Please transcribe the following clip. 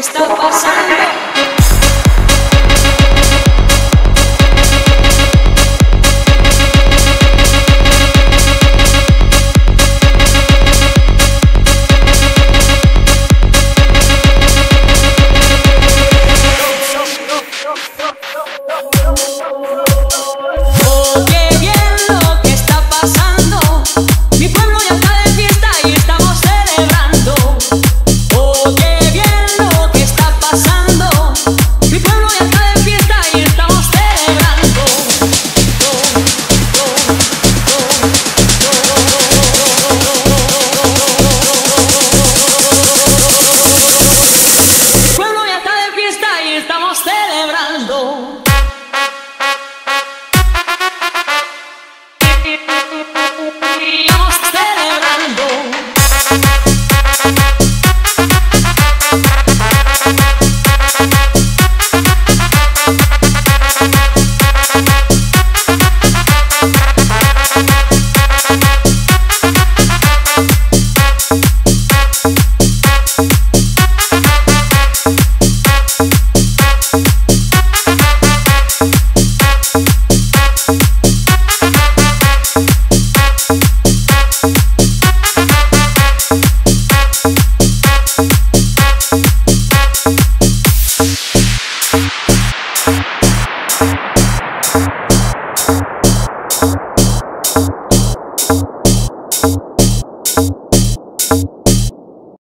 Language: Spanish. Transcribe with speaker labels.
Speaker 1: está pasando?